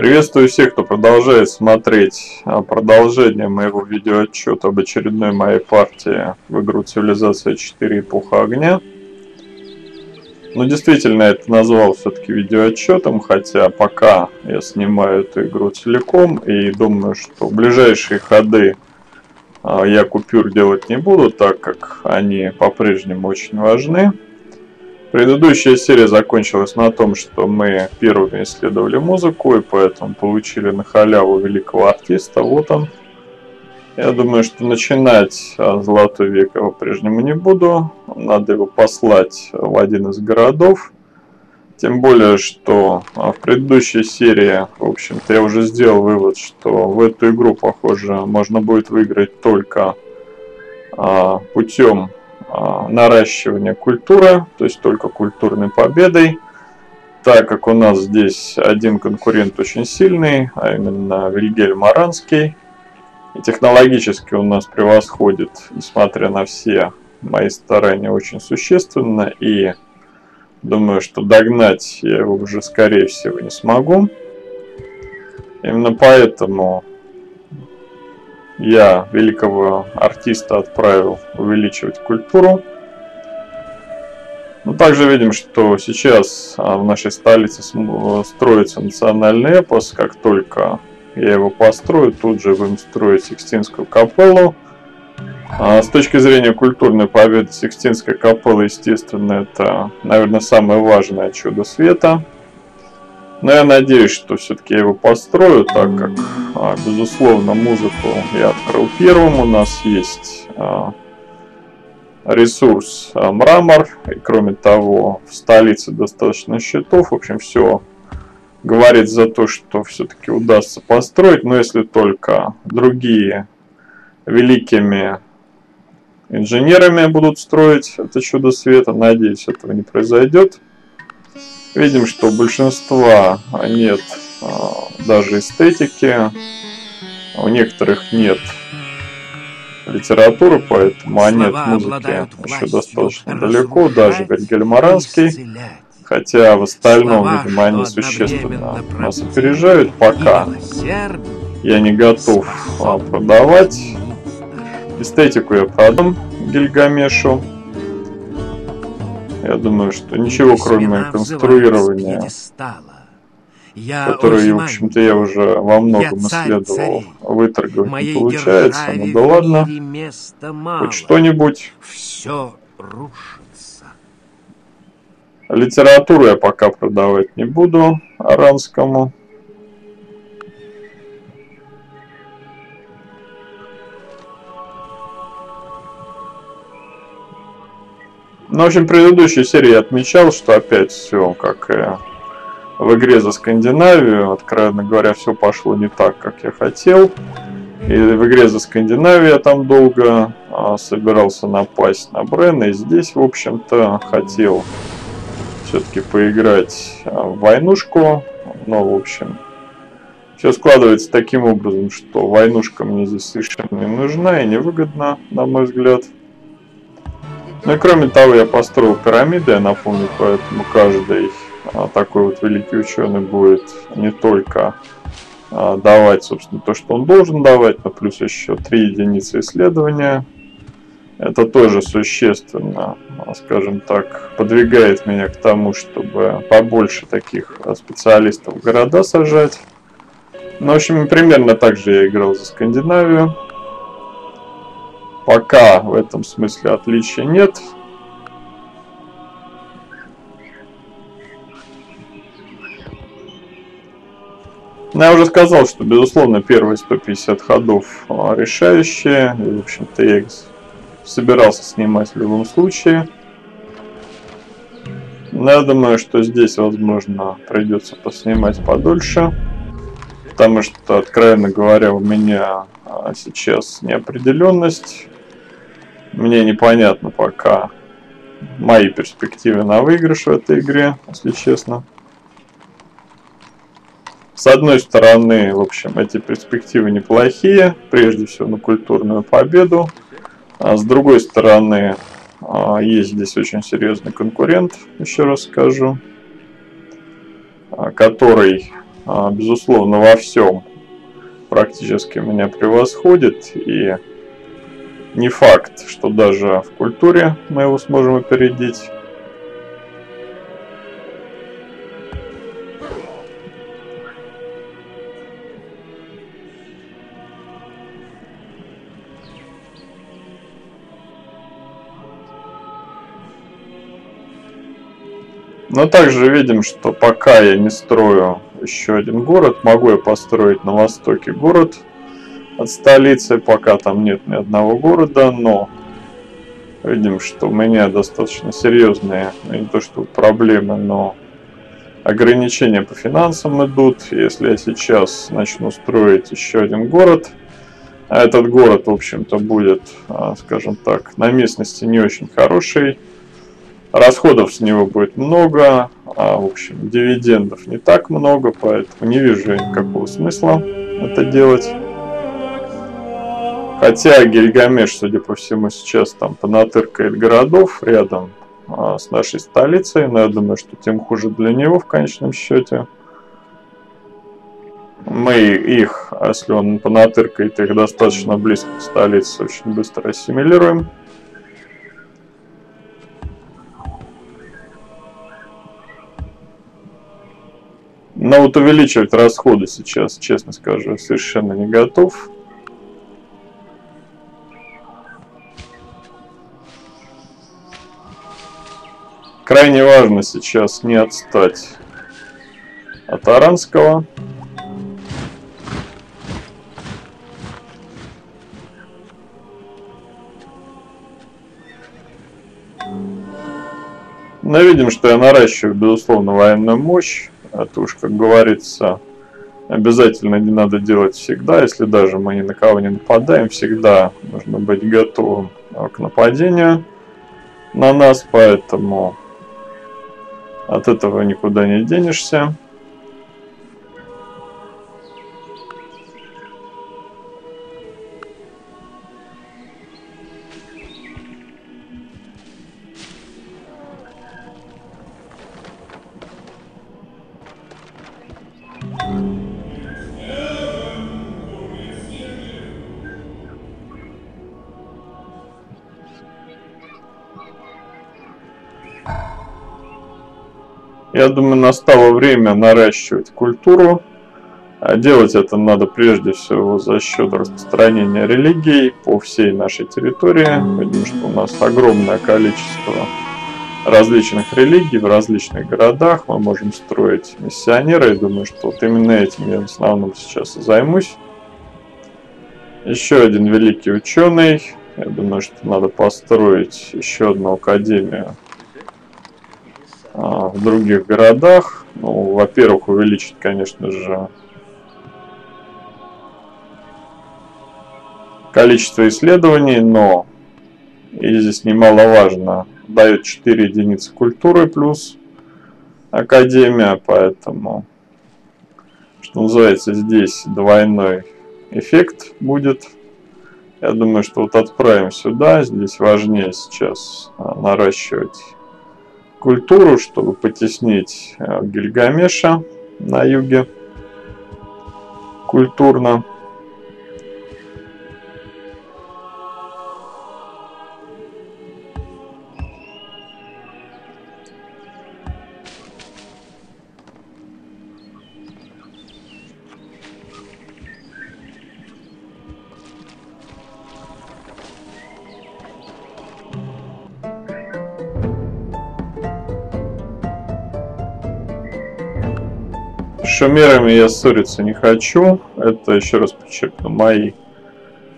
Приветствую всех, кто продолжает смотреть а, продолжение моего видеоотчета об очередной моей партии в игру Цивилизация 4 Эпоха Огня. Ну, действительно, это назвал все-таки видеоотчетом, хотя пока я снимаю эту игру целиком и думаю, что ближайшие ходы а, я купюр делать не буду, так как они по-прежнему очень важны. Предыдущая серия закончилась на том, что мы первыми исследовали музыку, и поэтому получили на халяву великого артиста. Вот он. Я думаю, что начинать Золотой век я по-прежнему не буду. Надо его послать в один из городов. Тем более, что а, в предыдущей серии, в общем-то, я уже сделал вывод, что в эту игру, похоже, можно будет выиграть только а, путем а, наращивания культуры, то есть только культурной победой. Так как у нас здесь один конкурент очень сильный, а именно Вильгельм Аранский, и технологически у нас превосходит, несмотря на все мои старания, очень существенно, и думаю, что догнать я его уже, скорее всего, не смогу. Именно поэтому я великого артиста отправил увеличивать культуру. Но также видим, что сейчас а, в нашей столице строится национальный эпос. Как только я его построю, тут же будем строить Сикстинскую капеллу. А с точки зрения культурной победы, Сикстинская капелла, естественно, это, наверное, самое важное чудо света. Но я надеюсь, что все-таки я его построю, так как, а, безусловно, музыку я открыл первым. У нас есть а, ресурс а, мрамор. И кроме того, в столице достаточно счетов. В общем, все говорит за то, что все-таки удастся построить. Но если только другие великими инженерами будут строить это чудо света, надеюсь, этого не произойдет. Видим, что у большинства нет а, даже эстетики, у некоторых нет литературы, поэтому они от музыки еще достаточно далеко, даже Вильгельмаранский. Хотя в остальном, видимо, они существенно нас опережают, пока я не готов а, продавать. Эстетику я продам Гильгамешу. Я думаю, что ничего кроме конструирования, которое, в общем-то, я уже во многом исследовал, выторговать не получается. Ну да ладно, хоть что-нибудь. Все рушится. Литературу я пока продавать не буду аранскому. Ну, в общем, предыдущей серии я отмечал, что опять все, как и в игре за Скандинавию, откровенно говоря, все пошло не так, как я хотел. И в игре за Скандинавию я там долго а, собирался напасть на Брена, и здесь, в общем-то, хотел все-таки поиграть а, в войнушку, но, в общем, все складывается таким образом, что войнушка мне здесь совершенно не нужна и невыгодна, на мой взгляд. Ну и кроме того, я построил пирамиды, я напомню, поэтому каждый а, такой вот великий ученый будет не только а, давать, собственно, то, что он должен давать, но плюс еще три единицы исследования. Это тоже существенно, а, скажем так, подвигает меня к тому, чтобы побольше таких специалистов в города сажать. Ну, в общем, примерно так же я играл за Скандинавию. Пока в этом смысле отличия нет. Но я уже сказал, что, безусловно, первые 150 ходов а, решающие. И, в общем-то, я их собирался снимать в любом случае. Но я думаю, что здесь, возможно, придется поснимать подольше. Потому что, откровенно говоря, у меня а, сейчас неопределенность. Мне непонятно пока мои перспективы на выигрыш в этой игре, если честно. С одной стороны, в общем, эти перспективы неплохие, прежде всего на культурную победу. А с другой стороны, а, есть здесь очень серьезный конкурент, еще раз скажу. а, который, а, безусловно, во всем практически меня превосходит. И не факт, что даже в культуре мы его сможем опередить. Но также видим, что пока я не строю еще один город, могу я построить на востоке город от столицы, пока там нет ни одного города, но видим, что у меня достаточно серьезные, ну, не то что проблемы, но ограничения по финансам идут. Если я сейчас начну строить еще один город, а этот город, в общем-то, будет, а, скажем так, на местности не очень хороший, Расходов с него будет много, а в общем дивидендов не так много, поэтому не вижу никакого смысла это делать. Хотя Гильгамеш, судя по всему, сейчас там понатыркает городов рядом а, с нашей столицей, но я думаю, что тем хуже для него в конечном счете. Мы их, если он понатыркает их достаточно близко к столице, очень быстро ассимилируем. Но вот увеличивать расходы сейчас, честно скажу, совершенно не готов. Крайне важно сейчас не отстать от Аранского. Но видим, что я наращиваю, безусловно, военную мощь. Это уж, как говорится, обязательно не надо делать всегда. Если даже мы ни на кого не нападаем, всегда нужно быть готовым к нападению на нас, поэтому от этого никуда не денешься. Я думаю, настало время наращивать культуру. А делать это надо прежде всего за счет распространения религий по всей нашей территории. Видим, что у нас огромное количество различных религий в различных городах. Мы можем строить миссионеры. Я думаю, что вот именно этим я в основном сейчас и займусь. Еще один великий ученый. Я думаю, что надо построить еще одну академию в других городах. Ну, во-первых, увеличить, конечно же, количество исследований, но и здесь немаловажно, дает 4 единицы культуры плюс Академия, поэтому, что называется, здесь двойной эффект будет. Я думаю, что вот отправим сюда, здесь важнее сейчас а, наращивать культуру, чтобы потеснить э, Гильгамеша на юге культурно. Шумерами я ссориться не хочу. Это, еще раз подчеркну, мои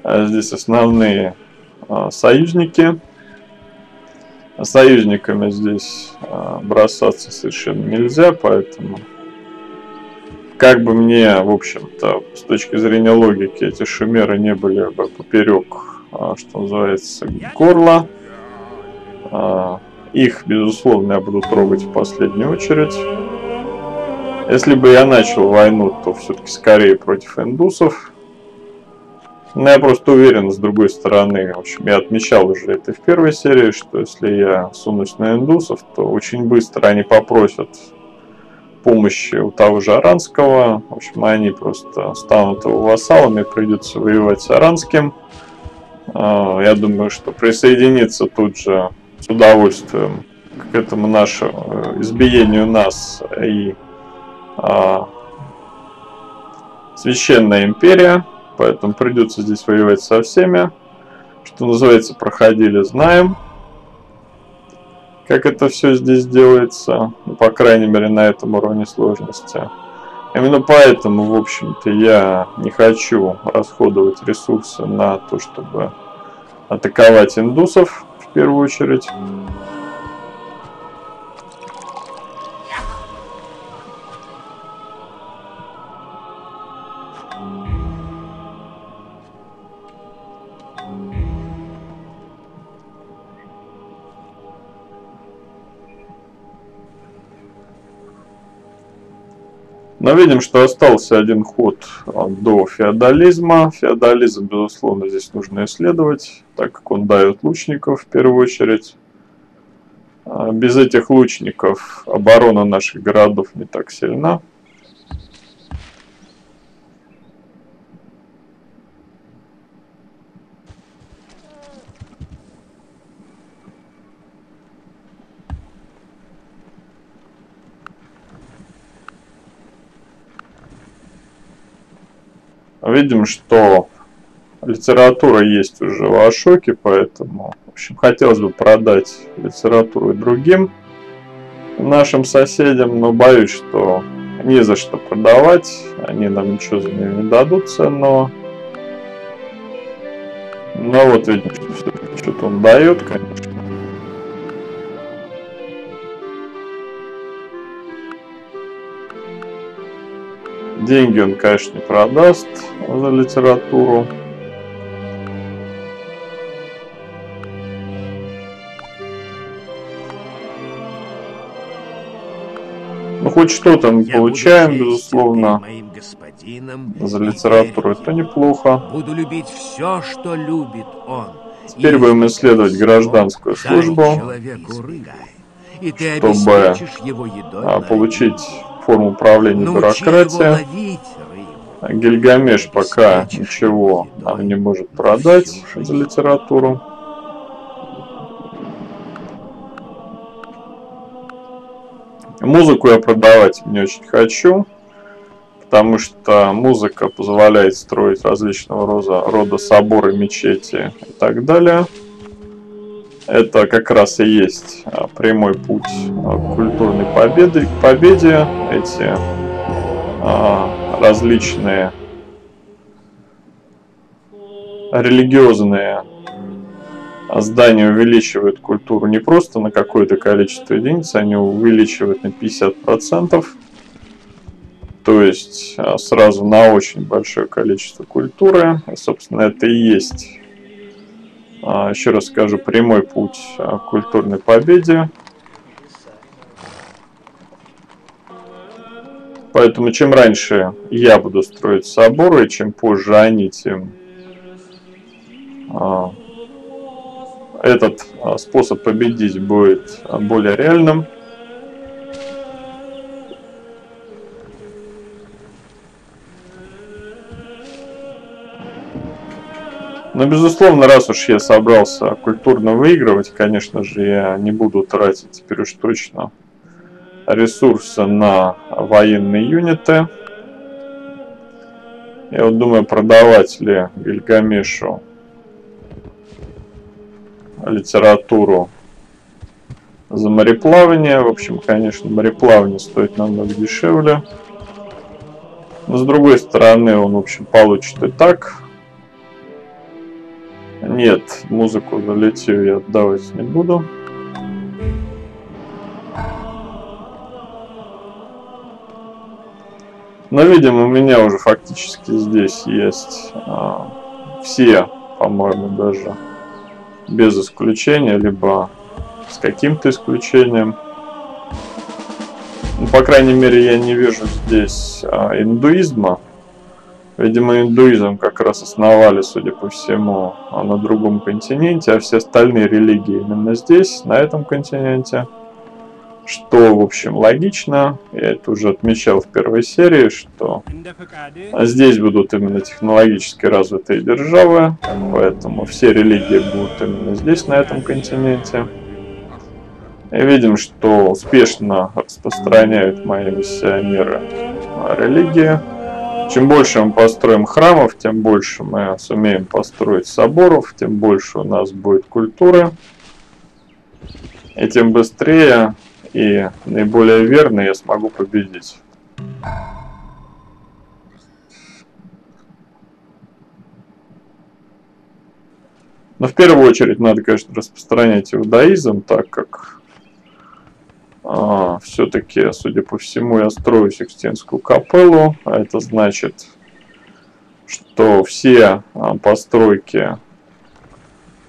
а здесь основные а, союзники. Союзниками здесь а, бросаться совершенно нельзя, поэтому как бы мне, в общем-то, с точки зрения логики, эти шумеры не были бы поперек, что называется, горла. Их, безусловно, я буду трогать в последнюю очередь. Если бы я начал войну, то все-таки скорее против индусов. Но я просто уверен, с другой стороны, в общем, я отмечал уже это в первой серии, что если я сунусь на индусов, то очень быстро они попросят помощи у того же Аранского. В общем, они просто станут его вассалами, придется воевать с Аранским. А, я думаю, что присоединиться тут же с удовольствием к этому нашему э, избиению нас и Священная империя, поэтому придется здесь воевать со всеми. Что называется, проходили, знаем, как это все здесь делается, ну, по крайней мере на этом уровне сложности. Именно поэтому, в общем-то, я не хочу расходовать ресурсы на то, чтобы атаковать индусов в первую очередь. Но видим, что остался один ход а, до феодализма. Феодализм, безусловно, здесь нужно исследовать, так как он дает лучников в первую очередь. А, без этих лучников оборона наших городов не так сильна. Видим, что литература есть уже в Ашоке, поэтому, в общем, хотелось бы продать литературу и другим нашим соседям, но боюсь, что не за что продавать, они нам ничего за нее не дадут ценного. Но вот видим, что что-то он дает, конечно. Деньги он, конечно, не продаст за литературу. Ну, хоть что-то мы Я получаем, безусловно, за литературу. Это неплохо. Буду любить все, что любит он. Теперь будем исследовать гражданскую службу, чтобы а, получить форму управления бюрократия. Гильгамеш пока ничего нам не может продать за литературу. Музыку я продавать не очень хочу, потому что музыка позволяет строить различного рода, рода соборы, мечети и так далее. Это как раз и есть а, прямой путь а, к культурной победе. К победе эти а, различные религиозные здания увеличивают культуру не просто на какое-то количество единиц, они увеличивают на 50%. То есть сразу на очень большое количество культуры. И, собственно, это и есть а, еще раз скажу, прямой путь а, к культурной победе. Поэтому чем раньше я буду строить соборы, чем позже они, тем а, этот способ победить будет более реальным. Но, безусловно, раз уж я собрался культурно выигрывать, конечно же, я не буду тратить теперь уж точно ресурсы на военные юниты. Я вот думаю, продавать ли Гильгамешу литературу за мореплавание. В общем, конечно, мореплавание стоит намного дешевле. Но с другой стороны, он, в общем, получит и так нет, музыку за литью я отдавать не буду. Но, видимо, у меня уже фактически здесь есть а, все, по-моему, даже без исключения, либо с каким-то исключением. Ну, по крайней мере, я не вижу здесь а, индуизма. Видимо, индуизм как раз основали, судя по всему, на другом континенте, а все остальные религии именно здесь, на этом континенте. Что, в общем, логично. Я это уже отмечал в первой серии, что здесь будут именно технологически развитые державы, поэтому все религии будут именно здесь, на этом континенте. И видим, что успешно распространяют мои миссионеры религии. Чем больше мы построим храмов, тем больше мы сумеем построить соборов, тем больше у нас будет культуры. И тем быстрее и наиболее верно я смогу победить. Но в первую очередь надо, конечно, распространять иудаизм, так как все-таки, судя по всему, я строю Сикстинскую капеллу, а это значит, что все а, постройки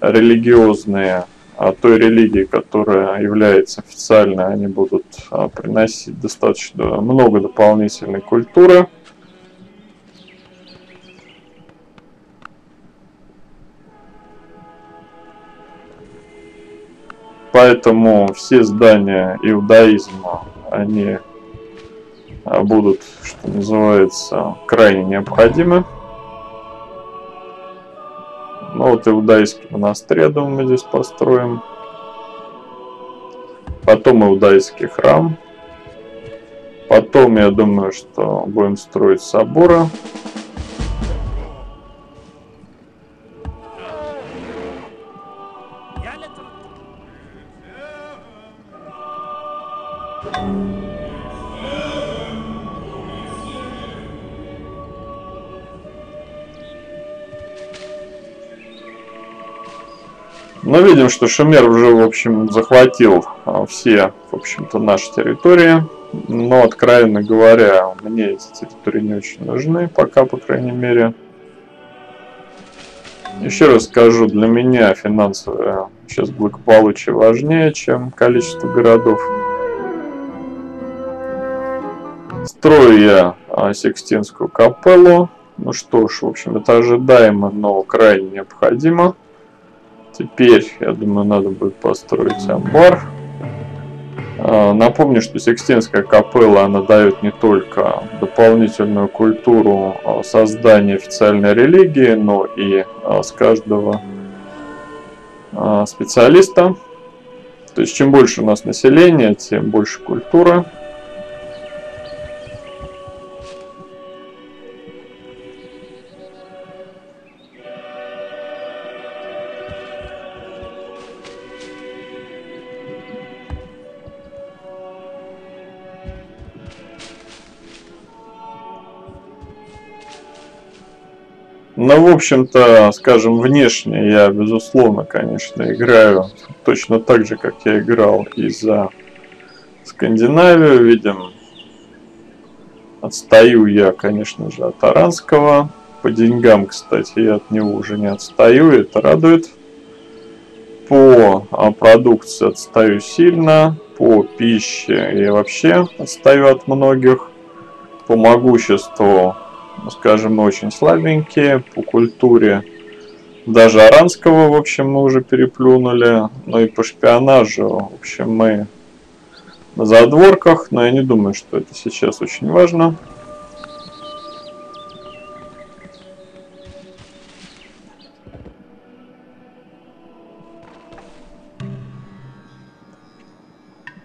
религиозные а, той религии, которая является официальной, они будут а, приносить достаточно много дополнительной культуры. Поэтому все здания иудаизма, они а, будут, что называется, крайне необходимы. Ну вот иудайский монастырь, я думаю, мы здесь построим. Потом иудайский храм. Потом, я думаю, что будем строить соборы. Но видим, что Шумер уже, в общем, захватил а, все, в общем-то, наши территории. Но, откровенно говоря, мне эти территории не очень нужны, пока, по крайней мере. Еще раз скажу, для меня финансовое сейчас благополучие важнее, чем количество городов. Строю я а, Сикстинскую капеллу. Ну что ж, в общем, это ожидаемо, но крайне необходимо. Теперь, я думаю, надо будет построить амбар. А, напомню, что Сикстинская капелла, она дает не только дополнительную культуру а, создания официальной религии, но и а, с каждого специалиста. То есть, чем больше у нас населения, тем больше культура. Ну, в общем-то, скажем, внешне я, безусловно, конечно, играю точно так же, как я играл и за Скандинавию. Видим, отстаю я, конечно же, от Аранского. По деньгам, кстати, я от него уже не отстаю, это радует. По а, продукции отстаю сильно, по пище я вообще отстаю от многих. По могуществу скажем, мы очень слабенькие по культуре. Даже Аранского, в общем, мы уже переплюнули. Ну и по шпионажу, в общем, мы на задворках, но я не думаю, что это сейчас очень важно.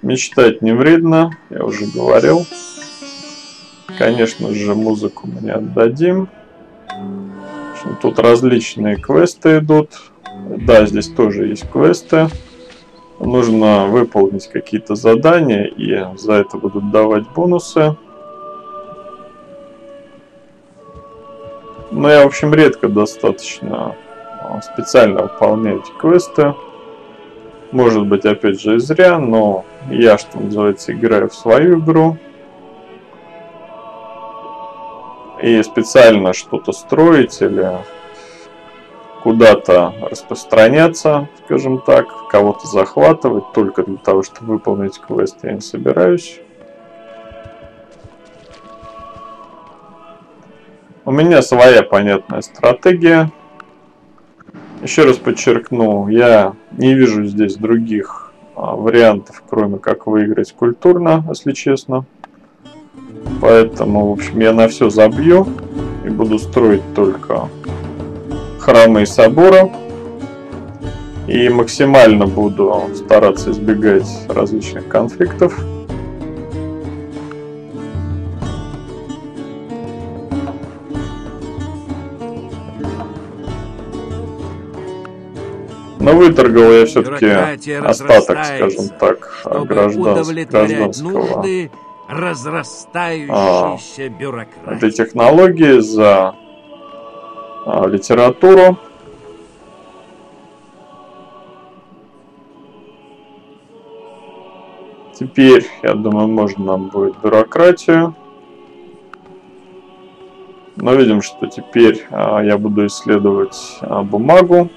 Мечтать не вредно, я уже говорил. Конечно же, музыку мы не отдадим. Тут различные квесты идут. Да, здесь тоже есть квесты. Нужно выполнить какие-то задания, и за это будут давать бонусы. Но я, в общем, редко достаточно а, специально выполняю эти квесты. Может быть, опять же, и зря, но я, что называется, играю в свою игру. И специально что-то строить или куда-то распространяться, скажем так, кого-то захватывать только для того, чтобы выполнить квест, я не собираюсь. У меня своя понятная стратегия. Еще раз подчеркну, я не вижу здесь других а, вариантов, кроме как выиграть культурно, если честно. Поэтому, в общем, я на все забью и буду строить только храмы и соборы. И максимально буду стараться избегать различных конфликтов. Но выторговал я все-таки остаток, скажем так, гражданс, гражданского нужды разрастающейся а, бюрократии. Этой технологии за а, литературу. Теперь, я думаю, можно нам будет бюрократию. Но видим, что теперь а, я буду исследовать а, бумагу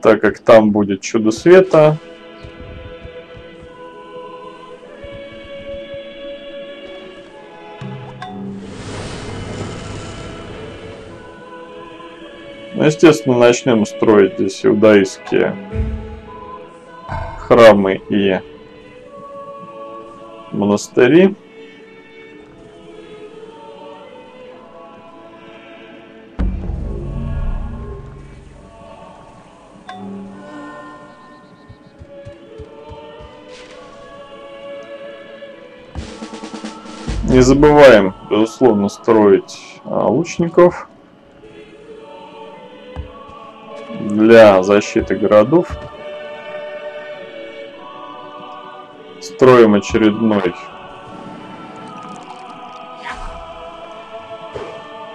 так как там будет чудо света. Ну, естественно, начнем строить здесь иудаистские храмы и монастыри. Не забываем, безусловно, строить а, лучников для защиты городов. Строим очередной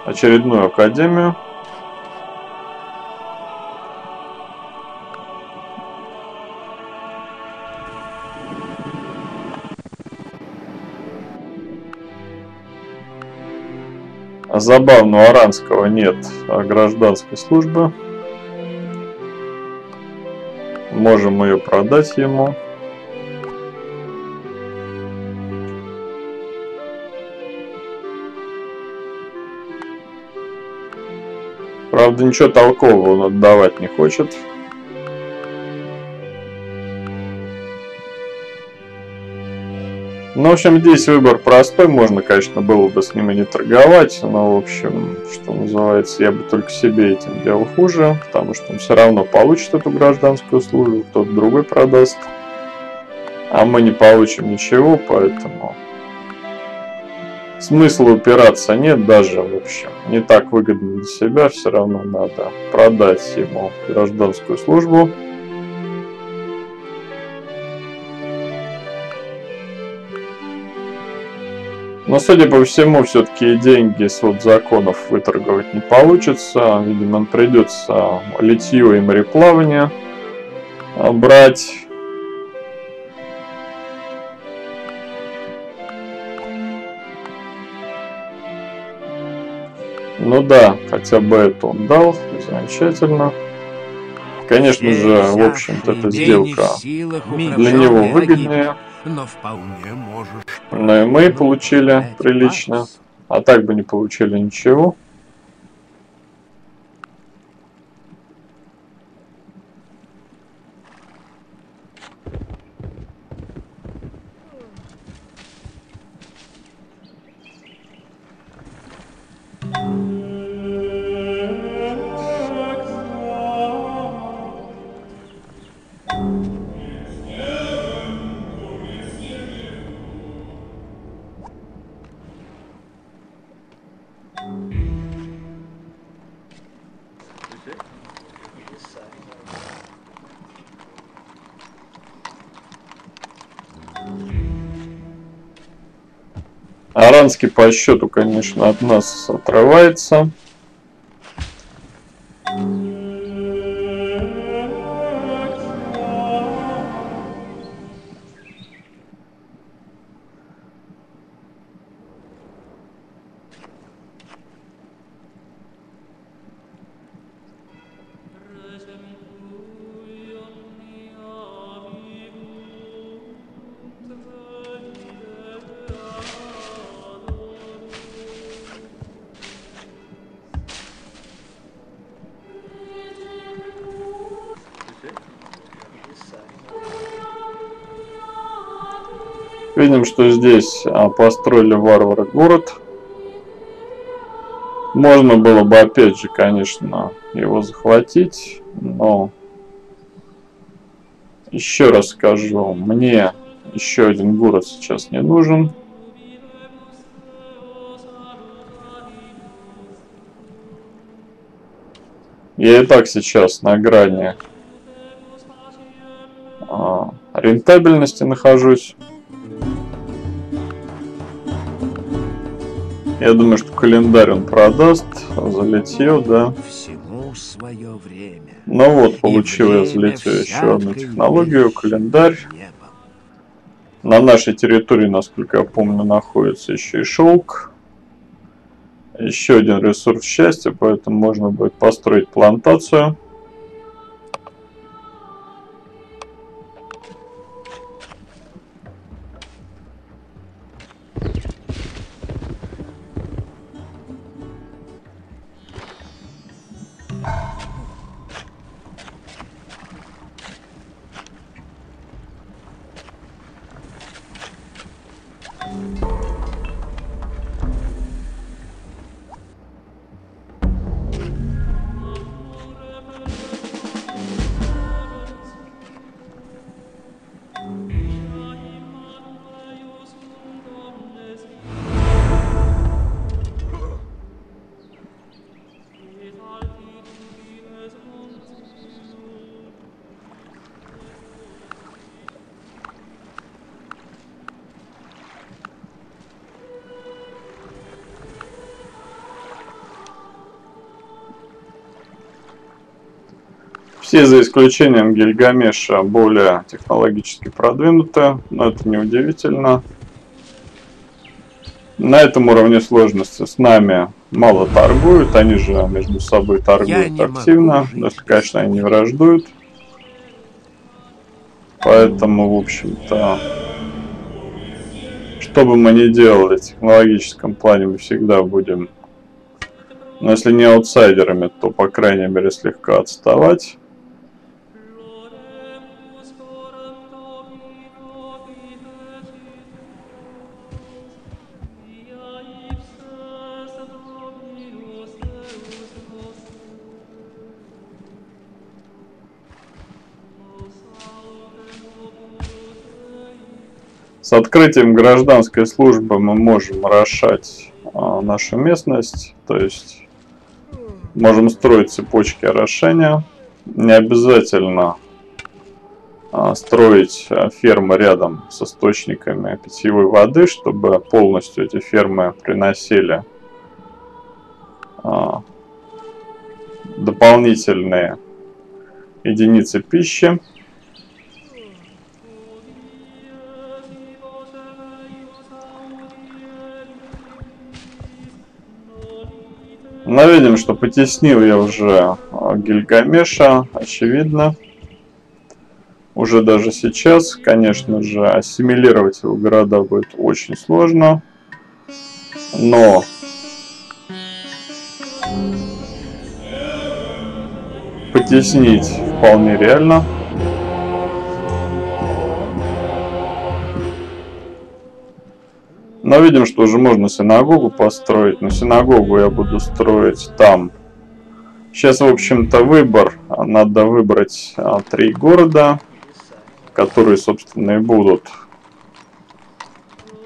очередную академию. Забавно, у Аранского нет гражданской службы. Можем ее продать ему. Правда, ничего толкового он отдавать не хочет. Ну, в общем, здесь выбор простой. Можно, конечно, было бы с ним и не торговать. Но, в общем, что называется, я бы только себе этим делал хуже. Потому что он все равно получит эту гражданскую службу, кто-то другой продаст. А мы не получим ничего, поэтому... Смысла упираться нет даже, в общем. Не так выгодно для себя, все равно надо продать ему гражданскую службу. Но, судя по всему, все-таки деньги с вот законов выторговать не получится. Видимо, придется литье и мореплавание брать. Ну да, хотя бы это он дал, замечательно. Конечно же, в общем-то, эта сделка для него выгоднее но вполне можешь... Но и мы получили прилично, а так бы не получили ничего. Аранский по счету, конечно, от нас отрывается. Видим, что здесь а, построили варвары город. Можно было бы опять же, конечно, его захватить, но еще раз скажу, мне еще один город сейчас не нужен. Я и так сейчас на грани а, рентабельности нахожусь. Я думаю, что календарь он продаст. Залетел, да. Всему свое время. Ну вот, получил я залетел еще одну технологию, календарь. На нашей территории, насколько я помню, находится еще и шелк. Еще один ресурс счастья, поэтому можно будет построить плантацию. Все за исключением Гильгамеша более технологически продвинуты, но это не удивительно. На этом уровне сложности с нами мало торгуют, они же между собой торгуют активно, если, конечно, они не враждуют. Поэтому, в общем-то, что бы мы ни делали в технологическом плане, мы всегда будем, ну, если не аутсайдерами, то, по крайней мере, слегка отставать. Открытием гражданской службы мы можем орошать а, нашу местность, то есть можем строить цепочки орошения. Не обязательно а, строить а, фермы рядом с источниками питьевой воды, чтобы полностью эти фермы приносили а, дополнительные единицы пищи. Но видим, что потеснил я уже а, Гильгамеша, очевидно. Уже даже сейчас, конечно же, ассимилировать его города будет очень сложно. Но потеснить вполне реально. Но видим, что уже можно синагогу построить. Но синагогу я буду строить там. Сейчас, в общем-то, выбор. Надо выбрать а, три города, которые, собственно, и будут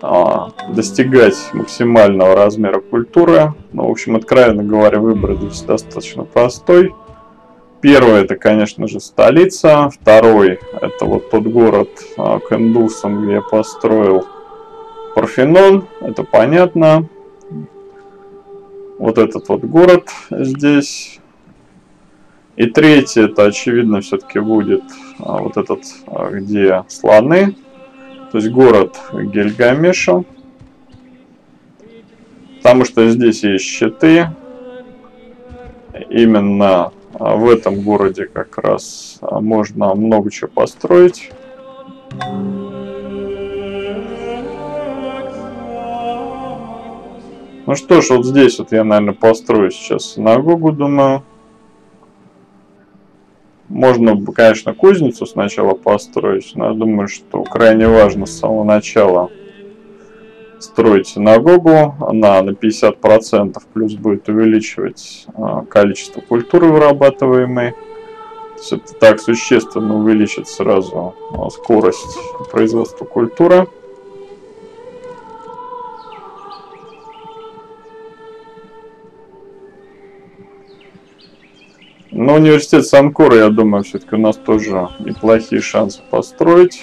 а, достигать максимального размера культуры. Ну, в общем, откровенно говоря, выбор здесь достаточно простой. Первый это, конечно же, столица. Второй это вот тот город а, Кендусом, где я построил Парфенон, это понятно. Вот этот вот город здесь. И третий, это очевидно все-таки будет а, вот этот, а, где слоны. То есть город Гильгамеша. Потому что здесь есть щиты. Именно а, в этом городе как раз можно много чего построить. Ну что ж, вот здесь вот я, наверное, построю сейчас синагогу, думаю. Можно, конечно, кузницу сначала построить, но я думаю, что крайне важно с самого начала строить синагогу, она на 50% плюс будет увеличивать а, количество культуры вырабатываемой. То есть это так существенно увеличит сразу а, скорость производства культуры. Но университет Санкора, я думаю, все-таки у нас тоже неплохие шансы построить.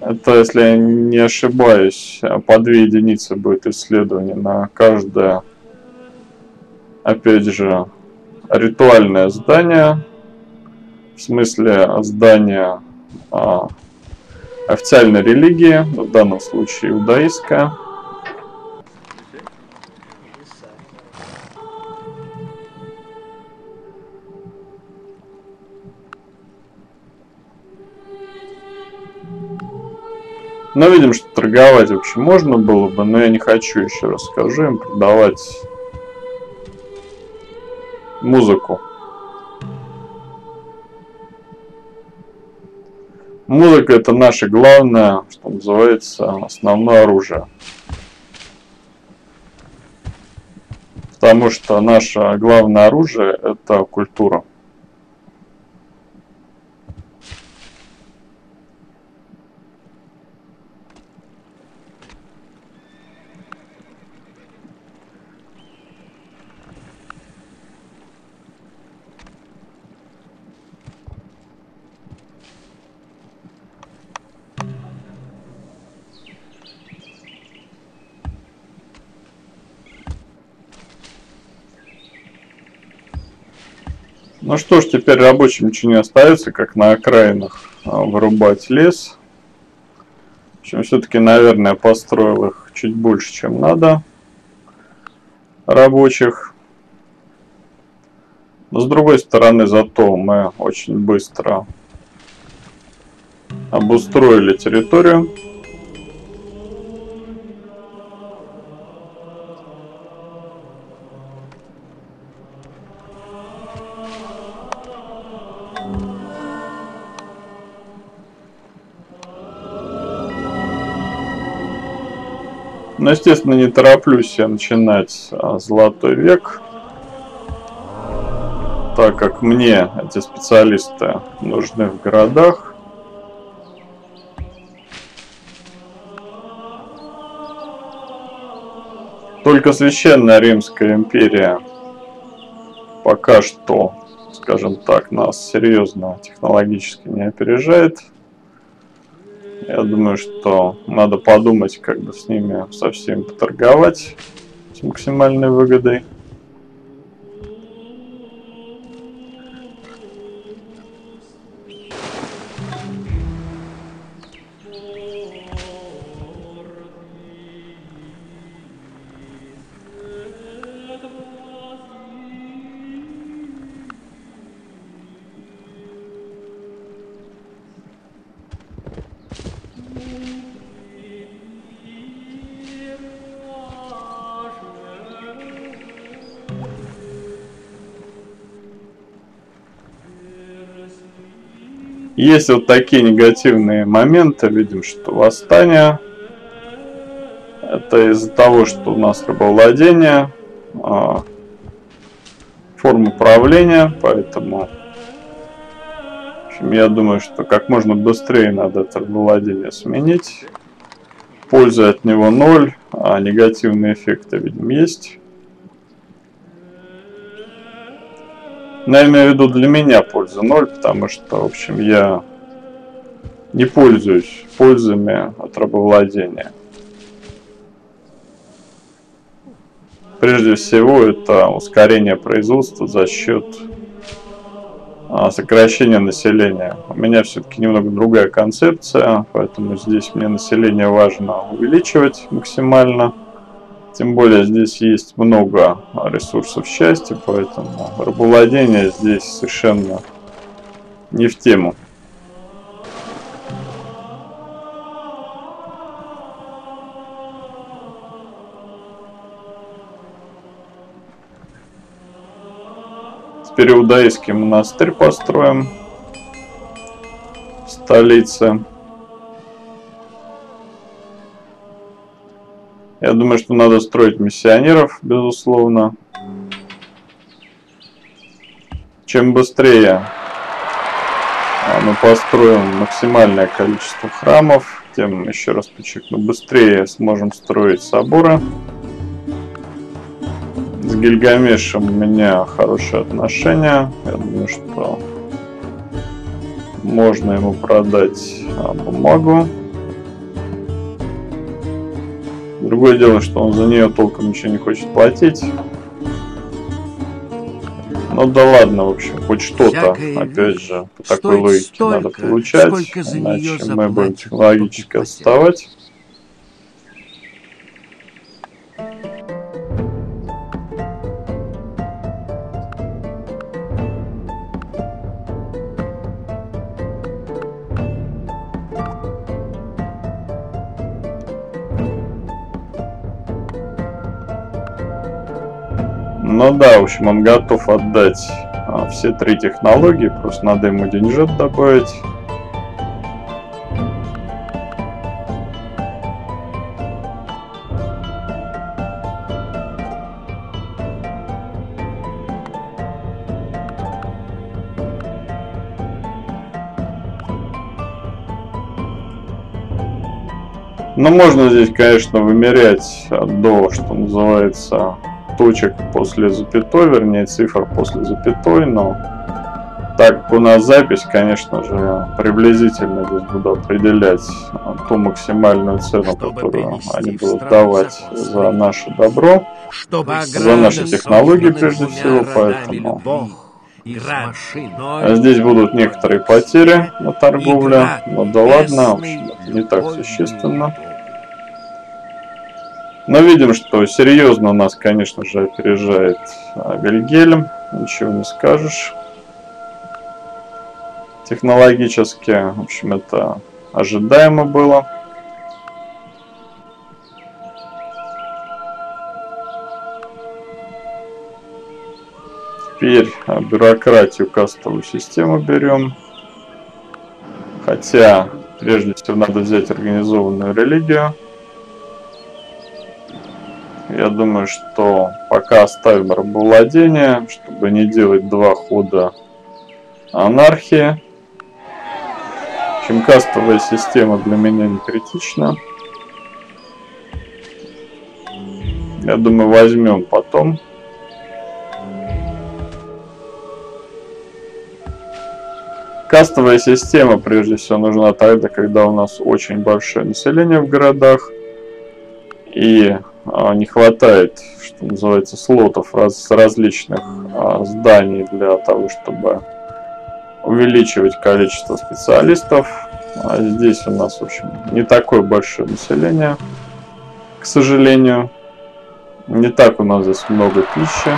Это, если я не ошибаюсь, по две единицы будет исследование на каждое, опять же, ритуальное здание. В смысле здание а, официальной религии, в данном случае иудаистская. Но видим, что торговать вообще можно было бы, но я не хочу, еще раз скажу, им продавать музыку. Музыка это наше главное, что называется, основное оружие. Потому что наше главное оружие это культура. Ну что ж, теперь рабочим ничего не остается, как на окраинах а, вырубать лес. В общем, все-таки, наверное, построил их чуть больше, чем надо. Рабочих. Но с другой стороны, зато мы очень быстро обустроили территорию. Но, естественно, не тороплюсь я начинать а, золотой век, так как мне эти специалисты нужны в городах. Только Священная Римская империя пока что, скажем так, нас серьезно технологически не опережает. Я думаю, что надо подумать, как бы с ними совсем поторговать с максимальной выгодой. Есть вот такие негативные моменты. Видим, что восстание. Это из-за того, что у нас рабовладение, а, форма правления, поэтому я думаю, что как можно быстрее надо это рабовладение сменить. Пользы от него ноль, а негативные эффекты, видим, есть. Но я имею в виду для меня польза ноль, потому что, в общем, я не пользуюсь пользами от рабовладения. Прежде всего, это ускорение производства за счет а, сокращения населения. У меня все-таки немного другая концепция, поэтому здесь мне население важно увеличивать максимально. Тем более здесь есть много ресурсов счастья, поэтому рабовладение здесь совершенно не в тему. Теперь иудаистский монастырь построим в столице. Я думаю, что надо строить миссионеров, безусловно. Чем быстрее а, мы построим максимальное количество храмов, тем, еще раз подчеркну, быстрее сможем строить соборы. С Гильгамешем у меня хорошие отношения. Я думаю, что можно ему продать а, бумагу. Другое дело, что он за нее толком ничего не хочет платить. Ну да ладно, в общем, хоть что-то, опять же, по такой логике надо получать, иначе мы будем технологически отставать. Да, в общем, он готов отдать а, все три технологии, просто надо ему деньжет добавить. Ну, можно здесь, конечно, вымерять до, что называется, точек после запятой, вернее цифр после запятой, но так у нас запись, конечно же, приблизительно здесь буду определять ту максимальную цену, которую они будут давать за наше добро, за наши технологии прежде всего, поэтому... А здесь будут некоторые потери на торговле, но да ладно, в общем, не так существенно. Но видим, что серьезно нас, конечно же, опережает а, Вильгельм. Ничего не скажешь. Технологически, в общем, это ожидаемо было. Теперь а, бюрократию кастовую систему берем. Хотя, прежде всего, надо взять организованную религию. Я думаю, что пока оставим рабовладение, чтобы не делать два хода анархии. Чем кастовая система для меня не критична. Я думаю, возьмем потом. Кастовая система, прежде всего, нужна тогда, когда у нас очень большое население в городах. И не хватает, что называется, слотов раз, различных а, зданий для того, чтобы увеличивать количество специалистов. А здесь у нас, в общем, не такое большое население, к сожалению. Не так у нас здесь много пищи.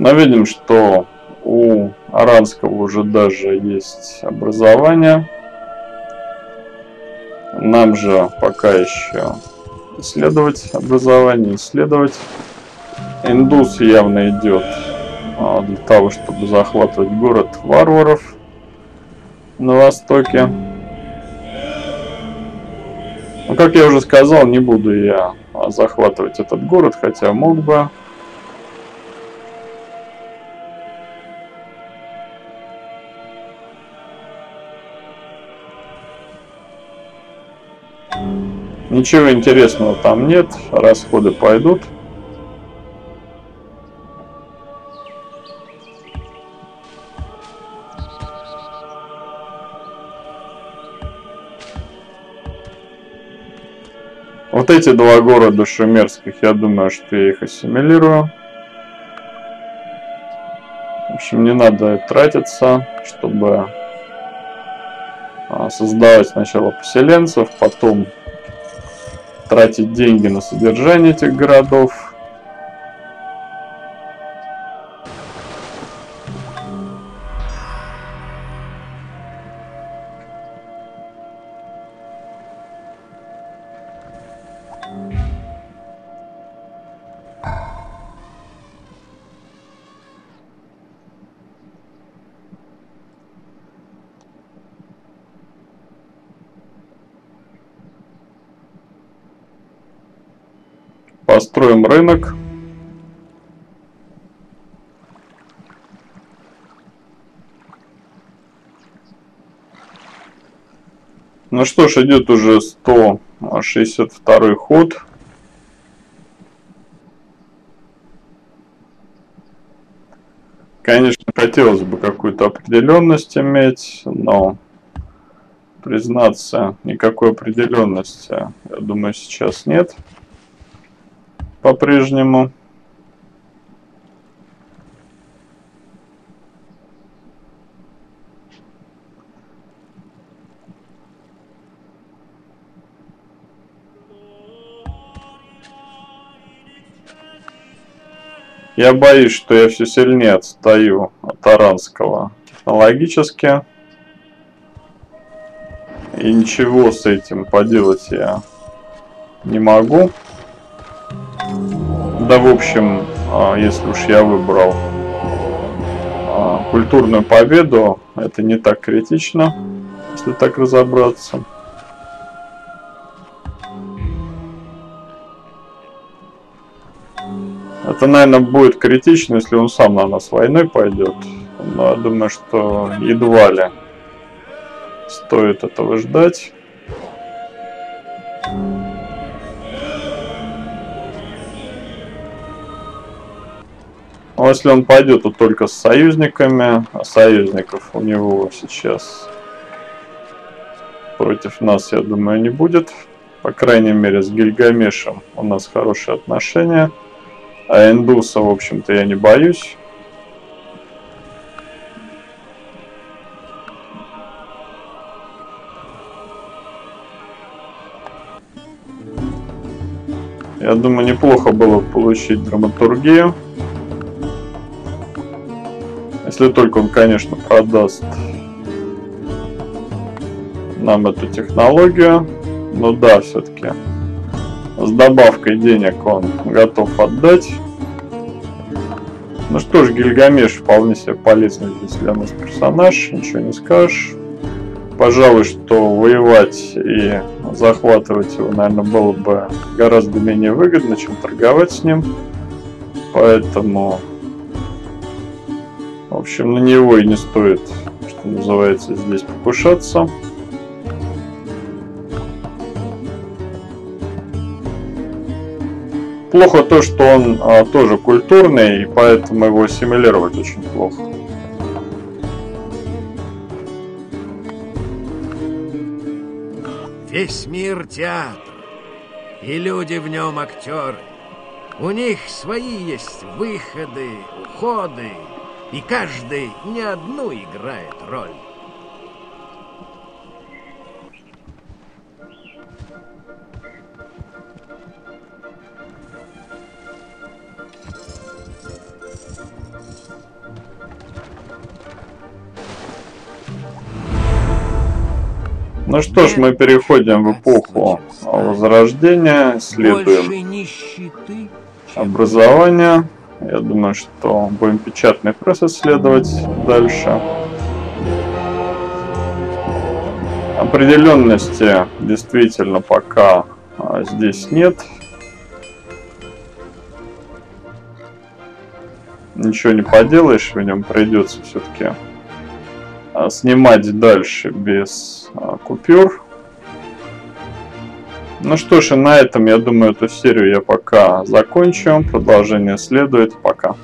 Но видим, что у Аранского уже даже есть образование. Нам же пока еще исследовать образование, исследовать. Индус явно идет а, для того, чтобы захватывать город варваров на востоке. Но, как я уже сказал, не буду я захватывать этот город, хотя мог бы. Ничего интересного там нет, расходы пойдут. Вот эти два города шумерских, я думаю, что я их ассимилирую. В общем, не надо тратиться, чтобы а, создавать сначала поселенцев, потом тратить деньги на содержание этих городов. Построим рынок. Ну что ж, идет уже 162 ход. Конечно, хотелось бы какую-то определенность иметь, но признаться, никакой определенности, я думаю, сейчас нет по-прежнему. Я боюсь, что я все сильнее отстаю от Аранского технологически. И ничего с этим поделать я не могу. Да, в общем, а, если уж я выбрал а, культурную победу, это не так критично, если так разобраться. Это, наверное, будет критично, если он сам на нас войной пойдет. Но я думаю, что едва ли стоит этого ждать. Но если он пойдет, то только с союзниками, а союзников у него сейчас против нас, я думаю, не будет. По крайней мере, с Гильгамешем у нас хорошие отношения. А индуса, в общем-то, я не боюсь. Я думаю, неплохо было получить драматургию. Если только он, конечно, продаст нам эту технологию. Ну да, все-таки с добавкой денег он готов отдать. Ну что ж, Гильгамеш вполне себе полезный здесь для нас персонаж, ничего не скажешь. Пожалуй, что воевать и захватывать его, наверное, было бы гораздо менее выгодно, чем торговать с ним. Поэтому, в общем, на него и не стоит, что называется, здесь покушаться. Плохо то, что он а, тоже культурный, и поэтому его ассимилировать очень плохо. Весь мир театр, и люди в нем актеры. У них свои есть выходы, уходы, и каждый не одну играет роль. Ну что ж, мы переходим в эпоху Возрождения, исследуем образование. Я думаю, что будем печатный пресс исследовать дальше. Определенности действительно пока а, здесь нет. Ничего не поделаешь, в нем придется все-таки а, снимать дальше без а, купюр. Ну что ж, и на этом, я думаю, эту серию я пока закончу. Продолжение следует. Пока.